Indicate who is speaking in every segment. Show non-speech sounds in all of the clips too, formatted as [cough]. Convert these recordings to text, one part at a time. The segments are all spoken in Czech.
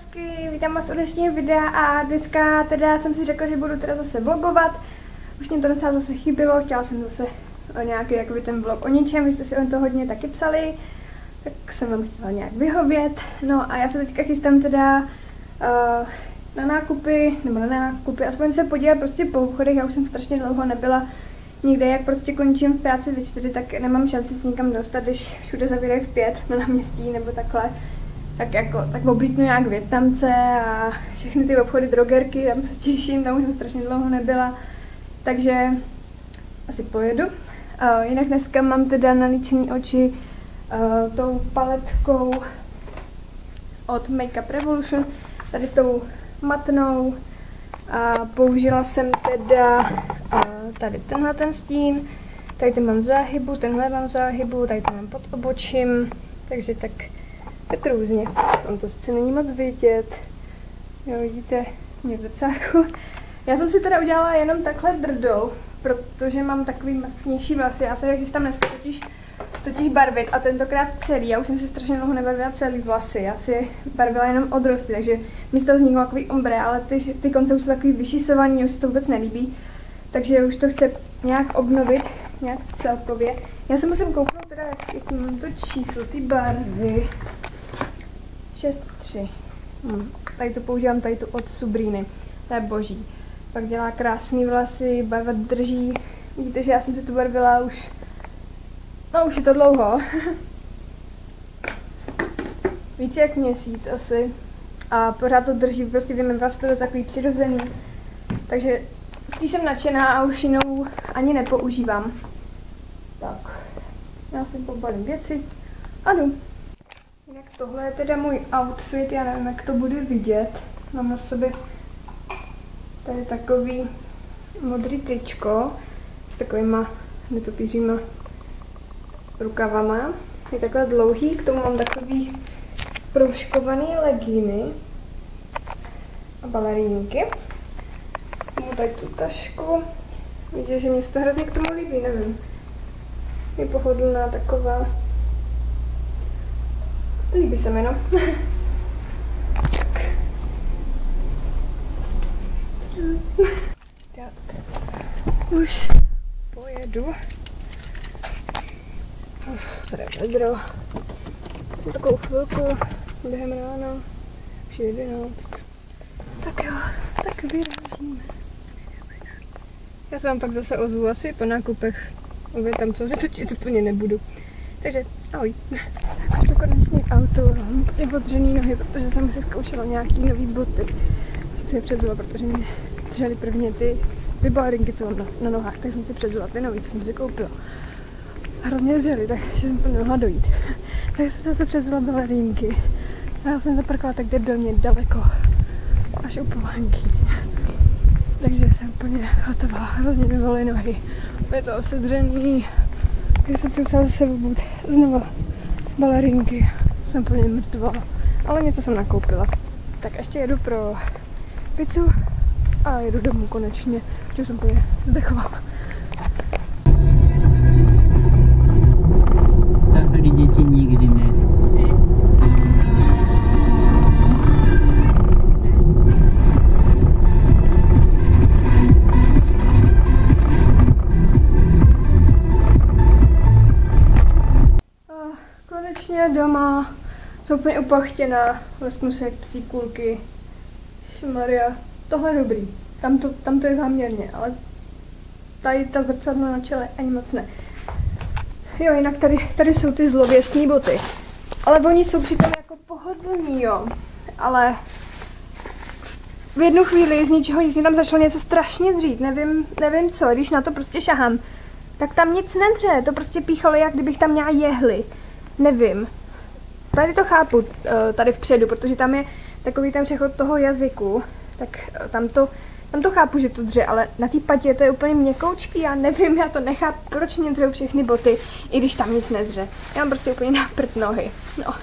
Speaker 1: krásky, vítám vás u dnešního videa a dneska teda jsem si řekla, že budu teda zase vlogovat. Už mě to docela zase chybilo, chtěla jsem zase nějaký jakoby ten vlog o ničem, vy jste si o to hodně taky psali, tak jsem vám chtěla nějak vyhovět. No a já se teďka chystám teda uh, na nákupy, nebo na nákupy, aspoň se podívat prostě po obchodech, já už jsem strašně dlouho nebyla někde, jak prostě končím v práci ve čtyři, tak nemám šanci s nikam dostat, když všude zavírají v pět na náměstí nebo takhle tak jako, tak oblítnu nějak Větnamce a všechny ty obchody drogerky, tam se těším, tam už jsem strašně dlouho nebyla, takže asi pojedu. Uh, jinak dneska mám teda nalíčený oči uh, tou paletkou od Makeup Revolution, tady tou matnou a použila jsem teda uh, tady tenhle ten stín, tady ten mám záhybu, tenhle mám záhybu, tady ten mám pod obočím, takže tak tak různě. Tam to sice není moc vidět. Jo, vidíte, mě v zrcátku. Já jsem si teda udělala jenom takhle drdou, protože mám takový mastnější vlasy. Já se jak chystám dneska totiž, totiž barvit a tentokrát celý. Já už jsem si strašně dlouho nebarvila celý vlasy. Já si barvila jenom odrosty, takže mi z toho vzniklo takový ombre, ale ty, ty konce už jsou takový vyšisovaný, už se to vůbec nelíbí. Takže už to chce nějak obnovit, nějak celkově. Já se musím kouknout teda, jak, jaký mám to číslo, ty barvy. 6-3. Hm. Tady to používám, tady tu od Subriny. To je boží. Pak dělá krásný vlasy, barva drží. Vidíte, že já jsem si tu barvila už... No už je to dlouho. [laughs] Více jak měsíc asi. A pořád to drží, prostě vím, vlastně to je takový přirozený. Takže s tím jsem nadšená a už jinou ani nepoužívám. Tak, já si pobalím věci a jdu. Jinak tohle je teda můj outfit, já nevím, jak to bude vidět. Mám na sobě tady takový modrý tyčko s takovýma netopíříma rukavama. Je takhle dlouhý, k tomu mám takový proužkovaný legíny a balerínky. Mám tady tu tašku. Vidíte, že mě se to hrozně k tomu líbí, nevím. Je pohodlná taková Líbí se mi, no. tak. Už pojedu. Uf, tady je vedro. Takovou chvilku během rána. Už je jedenáct. Tak jo, tak vyrážíme. Já se vám pak zase ozvu asi po nákupech. Uvěď tam, co si točit úplně nebudu. Takže ahoj konečně auto, mám tady odřený nohy, protože jsem si zkoušela nějaký nový boty. Jsem si je přezula, protože mě držely prvně ty, ty co mám na, na nohách, tak jsem si přezula ty nový, co jsem si koupila. Hrozně dřeli, takže jsem to nemohla dojít. [laughs] tak jsem se přezula balerinky. A já jsem zaparkovala tak debilně daleko, až u Polanky. Takže jsem úplně hotová, hrozně mi nohy. Je to osedřený, takže jsem si musela zase obut znova balerinky. Jsem úplně mrtvá. Ale něco jsem nakoupila. Tak ještě jedu pro pizzu a jedu domů konečně, protože jsem úplně zdechová. Doma, jsem úplně upachtěná, lesknu se jak psí kulky. Maria, tohle je dobrý, tam to, tam to je záměrně, ale tady ta zrcadla na čele ani moc ne. Jo, jinak tady, tady jsou ty zlověstní boty. Ale oni jsou přitom jako pohodlní, jo. Ale v jednu chvíli z ničeho nic mě tam začalo něco strašně dřít, nevím, nevím co, když na to prostě šahám, tak tam nic nedře, to prostě píchalo, jak kdybych tam měla jehly. Nevím. Tady to chápu, eh, tady vpředu, protože tam je takový ten přechod toho jazyku, tak eh, tam to, tam to chápu, že to dře, ale na té patě to je úplně měkoučký, já nevím, já to nechápu, proč mě dřou všechny boty, i když tam nic nedře. Já mám prostě úplně na prd nohy, no.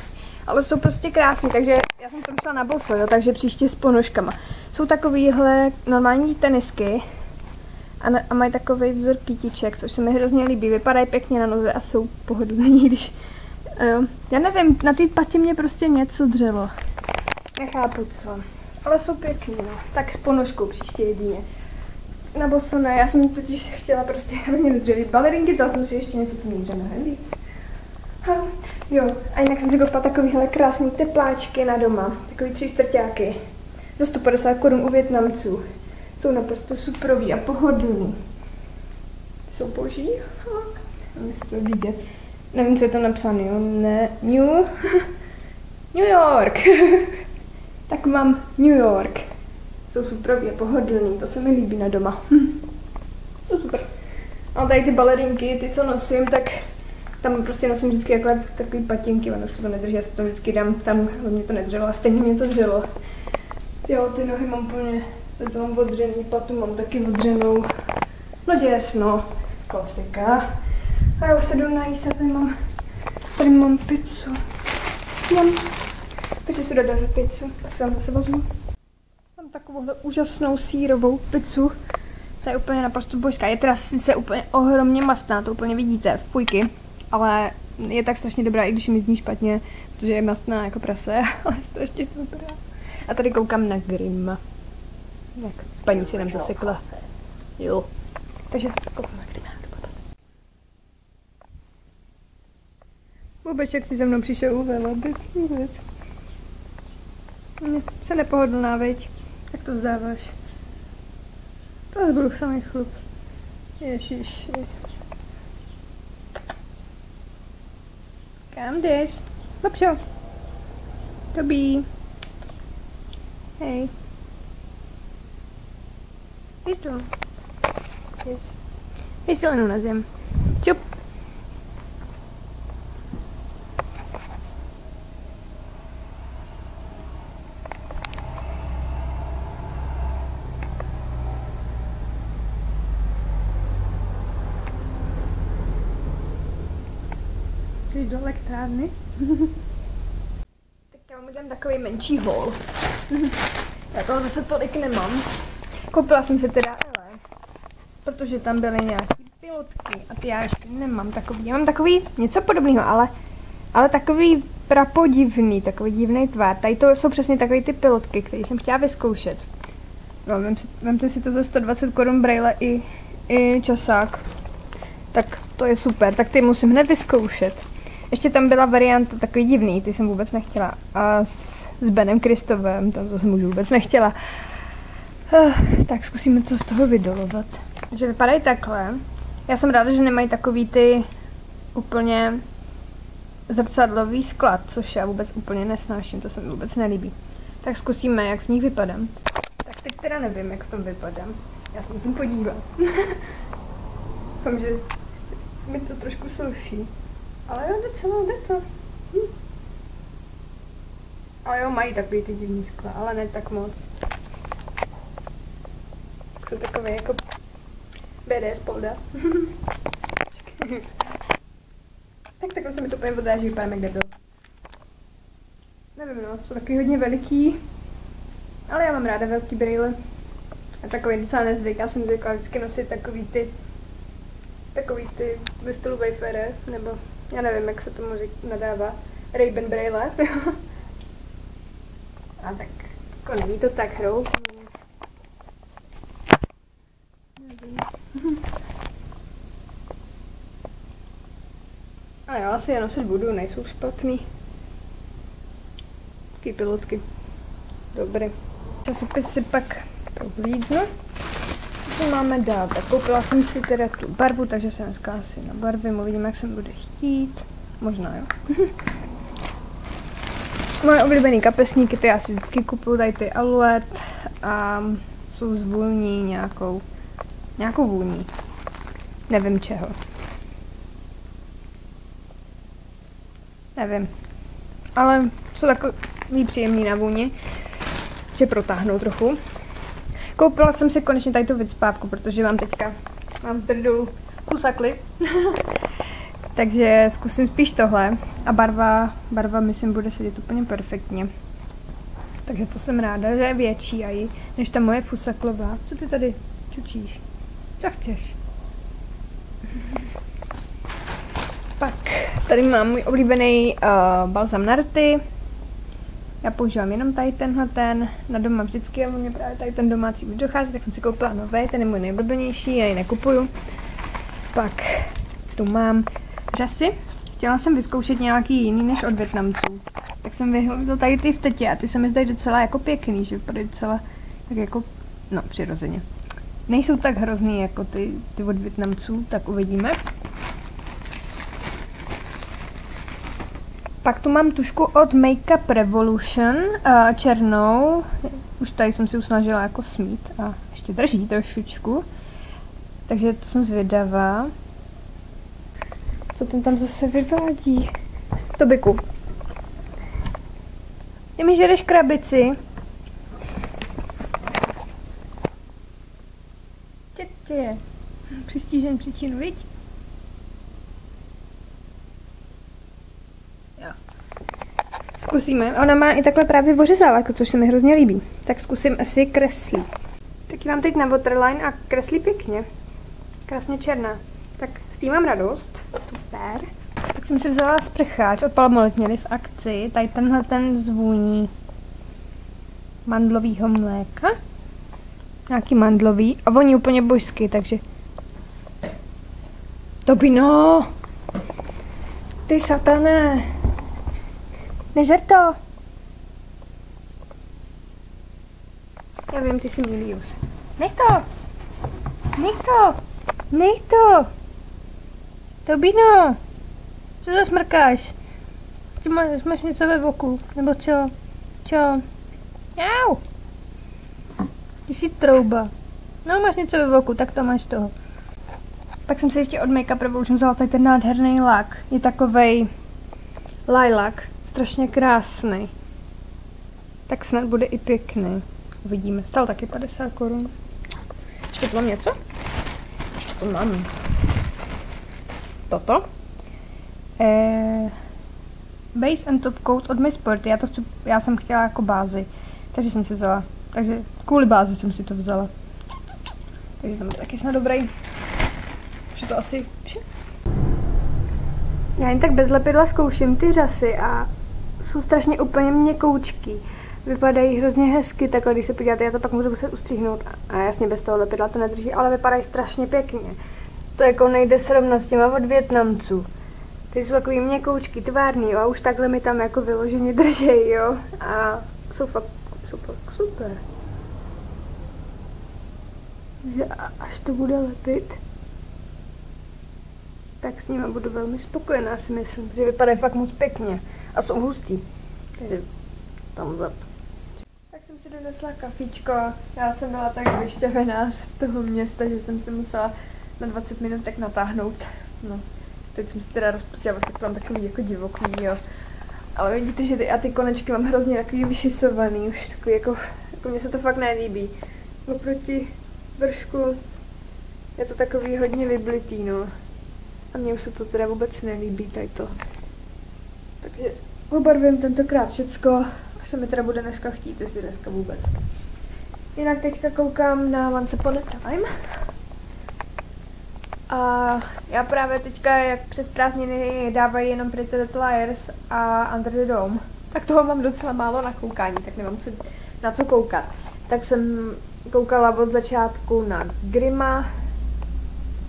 Speaker 1: Ale jsou prostě krásné, takže já jsem to myslela na boso, jo, takže příště s ponožkama. Jsou takovýhle normální tenisky a, na, a mají takový vzor kytiček, což se mi hrozně líbí. Vypadají pěkně na noze a jsou pohodlní, [laughs] když Jo. Já nevím, na té patě mě prostě něco dřelo. Nechápu co. Ale jsou pěkný, no. Tak s ponožkou příště jedině. Na boso ne, já jsem totiž chtěla prostě, aby mě balerinky, vzala jsem si ještě něco, co mě dře mnohem víc. Ha, jo, a jinak jsem si koupila takovýhle krásný tepláčky na doma, takový tři čtvrťáky. Za 150 korun u Větnamců. Jsou naprosto suprový a pohodlný. Jsou boží? Ha, to vidět. Nevím, co je tam napsáno, jo? Ne, New... [laughs] New York. [laughs] tak mám New York. Jsou suprový a pohodlný, to se mi líbí na doma. [laughs] Jsou super. A tady ty balerinky, ty, co nosím, tak tam prostě nosím vždycky jako takový patinky, ono už to nedrží, já si to vždycky dám tam, mě to nedřelo a stejně mě to dřelo. Jo, ty nohy mám plně, tady to mám odřený, patu mám taky odřenou. No děsno, klasika. A já už se jdu najíst a tady mám, tady mám pizzu. Mám, takže si dodám pizzu, tak se vám zase vezmu. Mám takovouhle úžasnou sírovou pizzu. To je úplně naprosto božská. Je teda sice úplně ohromně mastná, to úplně vidíte, fujky. Ale je tak strašně dobrá, i když mi zní špatně, protože je mastná jako prase, [laughs] ale strašně dobrá. A tady koukám na Grim. Tak, paní si nám zasekla. Jo. Takže koukám na Grima. Vůbec, jak si za mnou přišel Uwe, vůbec, vůbec. Mně se nepohodlná, veď. Jak to zdáváš? To budu samý chlup. Ježiši. Kam jdeš? Babšo. Tobí. Hej. To? Yes. To na zem. Jsi do elektrárny? [laughs] tak já mu takový menší hol. já toho zase tolik nemám. Koupila jsem se teda ele, protože tam byly nějaký pilotky a ty já ještě nemám takový. Já mám takový něco podobného, ale, ale takový prapodivný, takový divný tvar. Tady to jsou přesně takové ty pilotky, které jsem chtěla vyzkoušet. No, vem si, vemte si to za 120 korun braille i, i časák. Tak to je super, tak ty musím hned vyzkoušet. Ještě tam byla varianta takový divný, ty jsem vůbec nechtěla. A s, s Benem Kristovem, tam to jsem už vůbec nechtěla. Uh, tak zkusíme to z toho vydolovat. Že vypadají takhle. Já jsem ráda, že nemají takový ty úplně zrcadlový sklad, což já vůbec úplně nesnáším, to se mi vůbec nelíbí. Tak zkusíme, jak v nich vypadám. Tak teď teda nevím, jak v tom vypadám. Já se musím podívat. [laughs] Doufám, že mi to trošku sluší. Ale jo, docela jde to. Hm. Ale jo, mají takový ty divný skla, ale ne tak moc. Jsou takové jako BDS polda. [laughs] tak takhle se mi to úplně odráží, vypadám jak debil. Nevím no, jsou taky hodně veliký. Ale já mám ráda velký brýle. A takový docela nezvyk, já jsem zvykla vždycky nosit takový ty takový ty ve stylu Wayfarer, nebo já nevím, jak se tomu řík, nadává, Ray-Ban Braille. [laughs] A tak, jako není to tak hrozný. [laughs] A jo, asi je nosit budu, nejsou špatný. Taký pilotky. Dobrý. Časopis si pak prohlídnu. Co tu máme dál? Tak koupila jsem si teda tu barvu, takže se dneska asi na barvy. Uvidíme, jak se bude chtít. Možná, jo. [laughs] Moje oblíbené kapesníky, ty já si vždycky kupuju tady ty aluet a jsou z vůní nějakou, nějakou vůní. Nevím čeho. Nevím. Ale jsou takový příjemný na vůni, že protáhnou trochu. Koupila jsem si konečně tady tu vycpávku, protože mám teďka, mám tady dolů kusakly. [laughs] Takže zkusím spíš tohle. A barva, barva myslím bude sedět úplně perfektně. Takže to jsem ráda, že je větší aj, než ta moje fusaklová. Co ty tady čučíš? Co chceš? [laughs] Pak tady mám můj oblíbený uh, balzam na rty. Já používám jenom tady tenhle ten, na doma vždycky, a mě právě tady ten domácí už dochází, tak jsem si koupila nový, ten je můj nejblbenější, já ji nekupuju. Pak tu mám řasy. Chtěla jsem vyzkoušet nějaký jiný než od Větnamců. Tak jsem vyhledala tady ty v tetě a ty se mi zdají docela jako pěkný, že vypadají docela tak jako, no přirozeně. Nejsou tak hrozný jako ty, ty od Větnamců, tak uvidíme. Pak tu mám tušku od Makeup Revolution, uh, černou. Už tady jsem si usnažila jako smít a ještě drží trošičku. Takže to jsem zvědavá. Co ten tam zase vyvádí? Tobiku. Ty mi žereš krabici. Tětě. Přistížen příčinu, viď? Zkusíme. Ona má i takhle právě ořezávatku, což se mi hrozně líbí. Tak zkusím, asi kreslí. Tak ji mám teď na waterline a kreslí pěkně. Krásně černá. Tak s tím mám radost. Super. Tak jsem si vzala sprcháč od Palmolit, měli v akci. Tady tenhle ten zvůní mandlovýho mléka. Nějaký mandlový. A voní úplně božsky, takže... Tobino! Ty satané! Nežer to! Já vím, ty jsi Milius. Nech to! Nech to! Nech to! Tobino! Co zasmrkáš? Ty máš, máš něco ve voku, nebo co? Čo? Jau! Ty jsi trouba. No, máš něco ve voku, tak to máš toho. Pak jsem si ještě od Makeup Revolution vzala tady ten nádherný lak. Je takovej lilac, strašně krásný. Tak snad bude i pěkný. Uvidíme. Stal taky 50 korun. Ještě to něco? Ještě to mám. Toto. Eh, base and top coat od Miss Sporty. Já, to chci, já jsem chtěla jako bázi. Takže jsem si vzala. Takže kvůli bázi jsem si to vzala. Takže tam je taky snad dobrý. Už to asi vše. Já jen tak bez lepidla zkouším ty řasy a jsou strašně úplně měkoučky. Vypadají hrozně hezky, takhle když se podíváte, já to pak můžu muset ustříhnout. A jasně bez toho lepidla to nedrží, ale vypadají strašně pěkně. To jako nejde srovnat s těma od Větnamců. Ty jsou takový měkoučky, tvárný, jo, a už takhle mi tam jako vyloženě držej, jo. A jsou fakt, fakt super. Že až to bude lepit, tak s nimi budu velmi spokojená, si myslím, že vypadají fakt moc pěkně a jsou hustý. Takže tam up. Tak jsem si donesla kafičko. Já jsem byla tak vyšťavená z toho města, že jsem si musela na 20 minut tak natáhnout. No, teď jsem si teda rozpustila, tak mám takový jako divoký, jo. Ale vidíte, že ty, a ty konečky mám hrozně takový vyšisovaný, už takový jako, jako mně se to fakt nelíbí. Oproti vršku je to takový hodně vyblitý, no. A mně už se to teda vůbec nelíbí, tady to. Takže obarvím tentokrát všecko, až se mi teda bude dneska chtít, jestli dneska vůbec. Jinak teďka koukám na Once Upon a Time. A já právě teďka, jak přes prázdniny dávají jenom Pretty Little Liars a Under the Dome, tak toho mám docela málo na koukání, tak nemám co, na co koukat. Tak jsem koukala od začátku na Grima,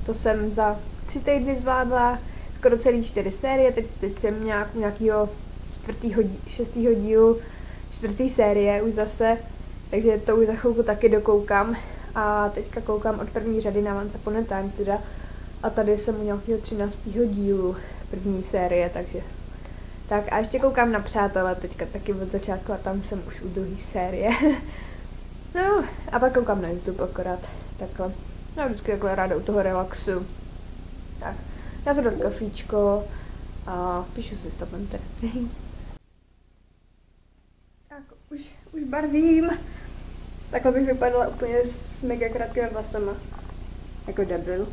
Speaker 1: to jsem za tři týdny zvládla, skoro celý čtyři série, teď, teď jsem nějak, nějakýho čtvrtýho, šestýho dílu, čtvrtý série už zase, takže to už za chvilku taky dokoukám. A teďka koukám od první řady na Once Upon a Time teda. A tady jsem u nějakého 13. dílu první série, takže tak a ještě koukám na Přátelé teďka taky od začátku a tam jsem už u druhé série. [laughs] no a pak koukám na YouTube akorát takhle. No vždycky takhle ráda u toho relaxu. Tak, já si dát kafíčko a píšu si stopenter. [laughs] tak, už, už barvím. Takhle bych vypadala úplně s mega krátkými vlasama. Jako debil.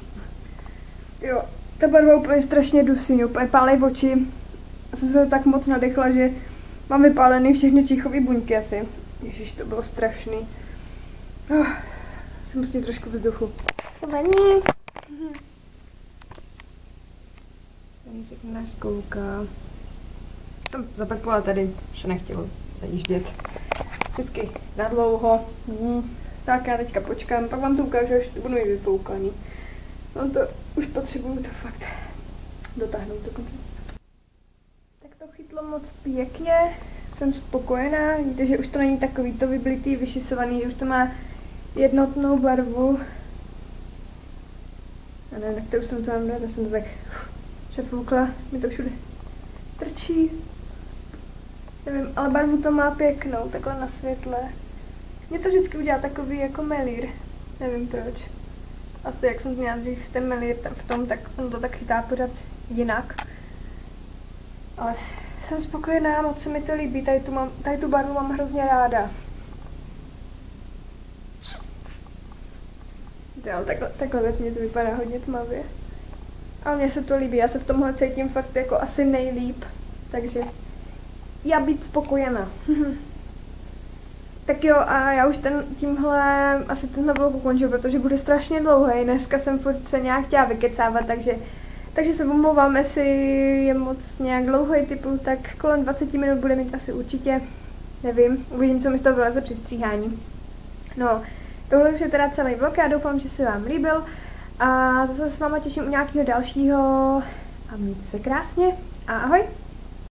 Speaker 1: Jo, ta barva úplně strašně dusí, úplně pálej v oči. Já jsem se tak moc nadechla, že mám vypálený všechny čichové buňky asi. Ježiš, to bylo strašný. Oh, jsem s tím trošku vzduchu. Vaní. Se nás kouká. Jsem zaparkovala tady, se nechtělo. zajíždět vždycky na dlouho. Mm. Tak já teďka počkám, pak vám to ukážu, až budu mít vypoukaný. No to už potřebuju to fakt dotáhnout do konce. Tak to chytlo moc pěkně, jsem spokojená, vidíte, že už to není takový to vyblitý, vyšisovaný, že už to má jednotnou barvu. A ne, tak to už jsem to dát, já jsem to tak přefoukla, mi to všude trčí. Nevím, ale barvu to má pěknou, takhle na světle. Mě to vždycky udělá takový jako melír. Nevím proč. Asi jak jsem měla dřív ten melír v tom, tak on to tak chytá pořád jinak. Ale jsem spokojená, moc se mi to líbí, tady tu, mám, tady tu barvu mám hrozně ráda. Jo, takhle, takhle ve tmě to vypadá hodně tmavě. Ale mně se to líbí, já se v tomhle cítím fakt jako asi nejlíp. Takže já být spokojená. [laughs] tak jo, a já už ten, tímhle asi tenhle vlog ukončil, protože bude strašně dlouhý. Dneska jsem furt se nějak chtěla vykecávat, takže, takže se omlouvám, jestli je moc nějak dlouhý typu, tak kolem 20 minut bude mít asi určitě. Nevím, uvidím, co mi z toho vyleze při stříhání. No, tohle už je teda celý vlog, já doufám, že se vám líbil. A zase s váma těším u nějakého dalšího. A mějte se krásně a ahoj!